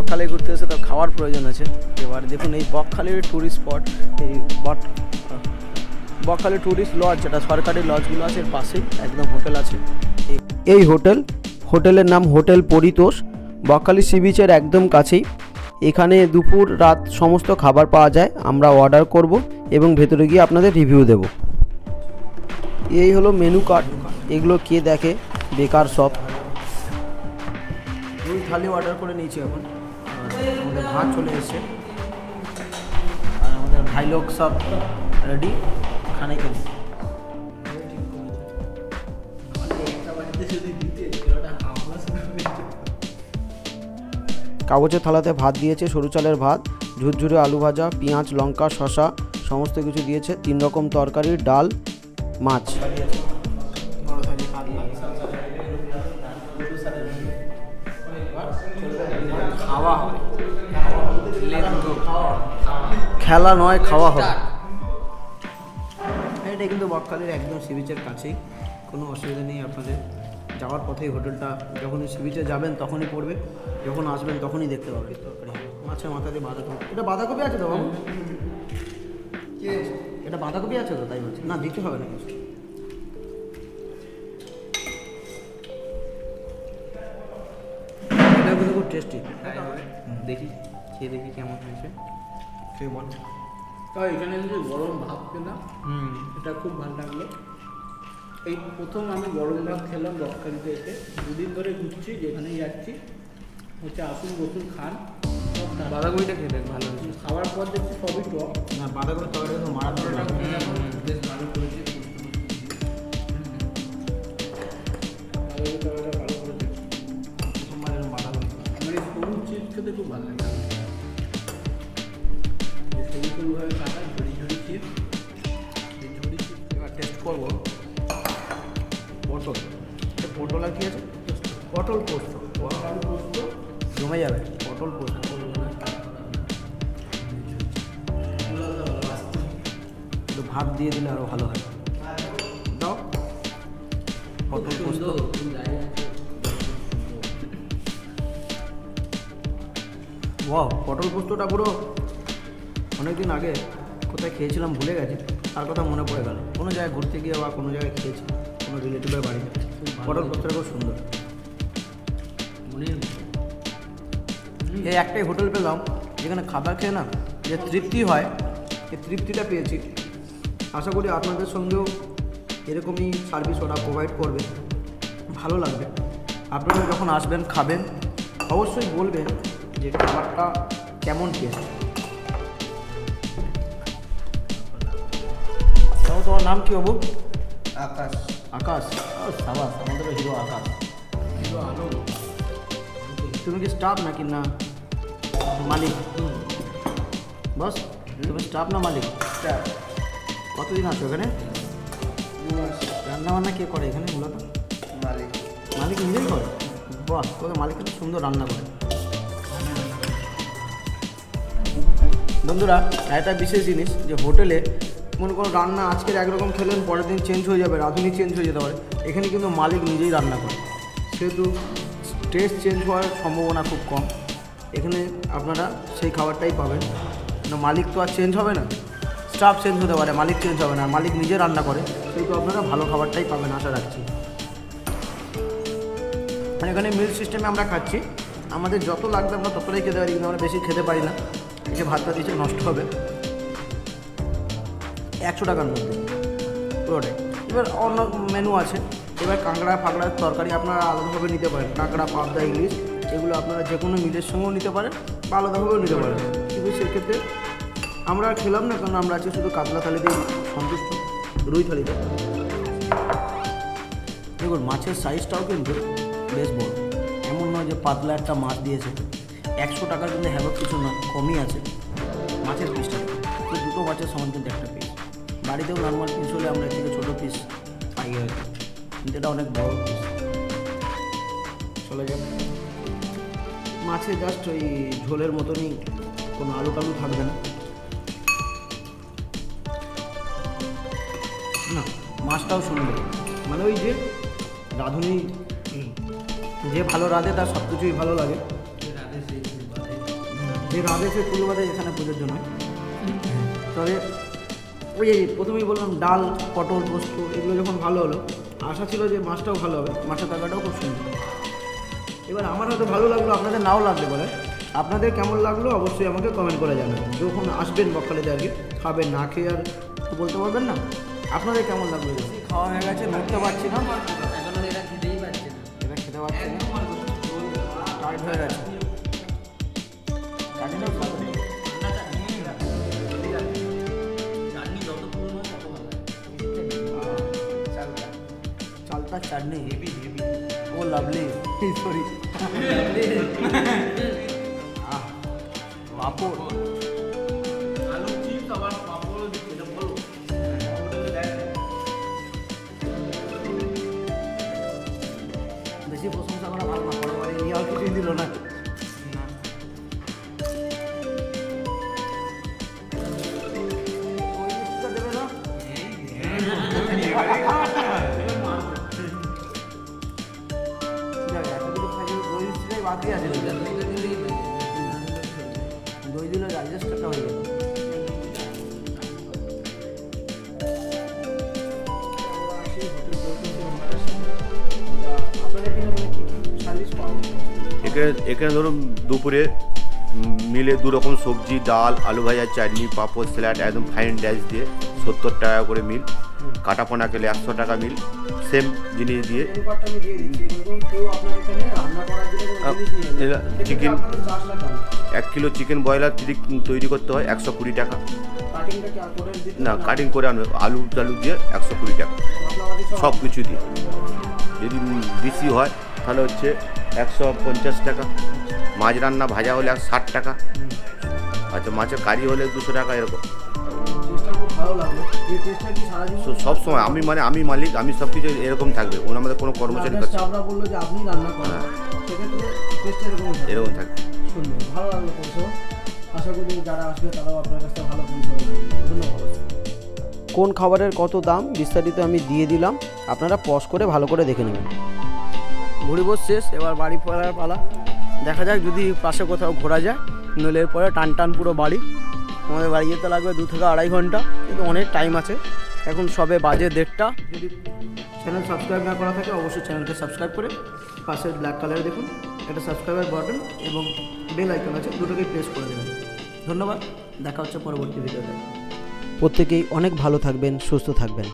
সকালে ঘুরতে এসে তো খাওয়ার প্রয়োজন আছে। এবার দেখুন এই বকখালির ট্যুরিস্ট স্পট এই বট বকখালি ট্যুরিস্ট লজ যেটা সরকারি লজগুলো আছে, এর পাশেই একদম হোটেল আছে। এই- হোটেল হোটেলের নাম হোটেল পরিতোষ। বকখালি সি বিচের একদম কাছেই। এখানে দুপুর, রাত সমস্ত খাবার পাওয়া যায়, আমরা অর্ডার করব এবং ভেতরে গিয়ে আপনাদের রিভিউ দেব। এই হলো মেনু কার্ড এগুলো কে দেখে, বেকার সব। দুই থালি অর্ডার করে নিয়েছি এখন। আমাদের ভাত চলে এসেছে। আর আমাদের ভাই লোক সব রেডি খানে খেতে কাগজের থালাতে ভাত দিয়েছে সরু চালের ভাত ঝুরঝুরে আলু ভাজা পেঁয়াজ লঙ্কা শশা সমস্ত কিছু দিয়েছে। তিন রকম তরকারি ডাল মাছ। খাওয়া হয় খেলা নয় খাওয়া হবে। এটা কিন্তু বকখালির একদম সি বিচের কাছেই। কোনো অসুবিধা নেই আপনাদের। যাওয়ার পথেই হোটেলটা যখনই সি বিচে যাবেন তখনই পড়বে। যখন আসবেন তখনই দেখতে পাবেন। মাছের মাথা দিয়ে বাঁধাকপি। এটা বাঁধাকপি আছে তো বাবু? এটা বাঁধাকপি আছে তো তাই বলছি। না দিতে হবে না কিছু। এটা কিন্তু খুব টেস্টি দেখি। খেয়ে দেখি কেমন হয়েছে। খেয়ে বল তাই এখানে যে গরম ভাত পেলাম হুম। এটা খুব ভালো লাগল। এই প্রথম আমি গরম ভাত খেলাম বকখালিতে এসে। দুদিন ধরে ঘুরছি যেখানেই যাচ্ছি হচ্ছে আসুন বসুন খান। বাঁধাকপিটা খেয়ে দেখ ভালো হয়েছে। খাওয়ার পর দেখছি সবই টক। না বাঁধাকপি তরকারি তো মারাত্মক লাগে। বেশ ভালো করেছে বাঁধাকপি তরকারিটা ভালো করেছে সরু চিজ খেতে খুব ভালো লাগে। পোস্ত পটল জমে যাবে পটল পোস্ত একটু ভাত দিয়ে দিলে আরও ভালো হয় দাও পটল পোস্ত ওয়াও পটল পোস্তটা পুরো অনেকদিন আগে কোথায় খেয়েছিলাম ভুলে গেছি তার কথা মনে পড়ে গেল কোনো জায়গায় ঘুরতে গিয়ে বা কোনো জায়গায় খেয়েছি কোনো রিলেটিভের বাড়িতে পটল পোস্তটা খুব সুন্দর। এই একটাই হোটেল পেলাম যেখানে খাবার খেয়ে না যে তৃপ্তি হয় এই তৃপ্তিটা পেয়েছি। আশা করি আপনাদের সঙ্গেও এরকমই সার্ভিস ওরা প্রোভাইড করবে। ভালো লাগবে। আপনারা যখন আসবেন খাবেন অবশ্যই বলবেন যে খাবারটা কেমন টেস্ট তাও তোমার নাম কি হবু আকাশ। আকাশ? সাবাস আমাদের হিরো আকাশ। হিরো আলো তুমি কি স্টাফ নাকি না? মালিক। বস তুমি স্টাফ না মালিক? কতদিন আছো এখানে? রান্না বান্না কে করে এখানে মূলত? মালিক। মালিক নিজেই করে? বাহ তোদের মালিক কিন্তু সুন্দর রান্না করে। বন্ধুরা একটা বিশেষ জিনিস যে হোটেলে মনে করো রান্না আজকের একরকম খেলেন পরের দিন চেঞ্জ হয়ে যাবে রাঁধুনি চেঞ্জ হয়ে যেতে পারে। এখানে কিন্তু মালিক নিজেই রান্না করে। সেহেতু টেস্ট চেঞ্জ হওয়ার সম্ভাবনা খুব কম। এখানে আপনারা সেই খাবারটাই পাবেন। মালিক তো আর চেঞ্জ হবে না। স্টাফ চেঞ্জ হতে পারে, মালিক চেঞ্জ হবে না মালিক নিজে রান্না করে, সেহেতু আপনারা ভালো খাবারটাই পাবেন আশা রাখছি। আর এখানে মিল সিস্টেমে আমরা খাচ্ছি। আমাদের যত লাগবে আমরা ততটাই খেতে পারি, কিন্তু আমরা বেশি খেতে পারি না। যে ভাতটা দিচ্ছে নষ্ট হবে। একশো টাকার মধ্যে, পুরোটাই। এবার অন্য মেনু আছে। এবার কাঁকড়া ফাঁকড়ার তরকারি আপনারা আলাদাভাবে নিতে পারেন। কাঁকড়া, পাবদা, ইলিশ। এগুলো আপনারা যে কোনো মিলের সঙ্গেও নিতে পারেন, বা আলাদাভাবেও নিতে পারেন। কিন্তু সেক্ষেত্রে আমরা আর খেলাম না, কারণ আমরা আজকে শুধু কাতলা থালি দিয়ে সন্তুষ্ট, রুই থালিতে দেখুন, মাছের সাইজটাও কিন্তু বেশ বড়। এমন নয় যে পাতলা একটা মাছ দিয়েছে। একশো টাকার কিন্তু হ্যাবক কিছু নয় কমই আছে। মাছের পিসটা তো দুটো মাছের সমান কিন্তু একটা পিস বাড়িতেও নর্মাল পিস হলে আমরা এর থেকে ছোটো পিস পাই হয়তো কিন্তু এটা অনেক বড় পিস চলে যাবে মাছে জাস্ট ওই ঝোলের মতনই কোনো আলু টালু থাকবে না। না মাছটাও সুন্দর। মানে ওই যে রাঁধুনি যে ভালো রাঁধে তার সব কিছুই ভালো লাগে। যে রাঁধে সে ফুল বাদে এখানে পুজোর জন্য। তবে ওই যে প্রথমেই বললাম ডাল পটল পোস্ত এগুলো যখন ভালো হলো আশা ছিল যে মাছটাও ভালো হবে। মাছের তরকারিটাও খুব সুন্দর। এবার আমার হয়তো ভালো লাগল, আপনাদের নাও লাগবে বলে আপনাদের কেমন লাগল অবশ্যই আমাকে কমেন্ট করে জানাবেন। যখন আসবেন বকখালিতে আর কি, খাবেন, না খেয়ে আর বলতে পারবেন না? আপনাদের কেমন লাগল? খাওয়া হয়ে গেছে, ধরতে পারছি না। চালটা চাটনি হেভি হেভি ও লাভলি সরি পাপড় আলু চিপস আবার পাঁপড়ও বেশি প্রশংসা করা ভালো না পরে নিয়ে দিল না আছে এখানে? এখানে ধরুন দুপুরে মিলে দু রকম সবজি, ডাল, আলু ভাজা, চাটনি, পাঁপড়, স্যালাড, একদম ফাইন ডাইস দিয়ে সত্তর টাকা করে মিল। কাটা পোনা খেলে একশো টাকা মিল। সেম জিনিস দিয়ে। কার্ডটা আমি দিয়ে দিচ্ছি ধরুন কেউ আপনার এখানে রান্না করার জন্য কোনো আহ, জিনিস নিয়ে এরা যাবে সেক্ষেত্রে chicken- আপনাদের চার্জটা কেমন এক কিলো চিকেন ব্রয়লার যদি তৈরি করতে হয় একশো কুড়ি টাকা। না কাটিং করে আনবে আলু টালু দিয়ে একশো কুড়ি টাকা। সব কিছু দিয়ে। যদি বেশি হয় তাহলে হচ্ছে একশো পঞ্চাশ টাকা। মাছ রান্না ভাজা হলে একশো ষাট টাকা। আচ্ছা মাছের কারি হলে দুশো টাকা এরকম। ভালো লাগল। জীবন সব সময় আমি মানে আমি মালিক আমি সব কিছু এরকম থাকবে। ওর আমাদের কোনো কর্মচারী কাছে স্টাফরা বলল যে আপনি রান্না করেন। হ্যাঁ। সেক্ষেত্রে টেস্ট এরকম এরকম থাকবে। সুন্দর ভালো লাগল পরিষেবা আশা করি যারা আসবে তারাও আপনার কাছ ভালো পরিষেবা ধন্যবাদ। কোন খাবারের কত দাম বিস্তারিত আমি দিয়ে দিলাম। আপনারা পজ করে ভালো করে দেখে নেবেন। ঘুরি বস শেষ এবার বাড়ি ফেরার পালা। দেখা যাক যদি পাশে কোথাও ঘোরা যায় নইলে এরপরে টান টান পুরো বাড়ি। আমাদের বাড়ি যেতে লাগবে দু থেকে আড়াই ঘণ্টা, কিন্তু অনেক টাইম আছে। এখন সবে বাজে দেড়টা। যদি চ্যানেল সাবস্ক্রাইব না করা থাকে, অবশ্যই চ্যানেলকে সাবস্ক্রাইব করে পাশে ব্ল্যাক কালারে দেখুন। একটা সাবস্ক্রাইবার বাটন এবং বেল আইকন আছে, দুটোকেই প্রেস করে দেবেন। ধন্যবাদ। দেখা হচ্ছে পরবর্তী ভিডিওতে প্রত্যেকেই অনেক ভালো থাকবেন, সুস্থ থাকবেন।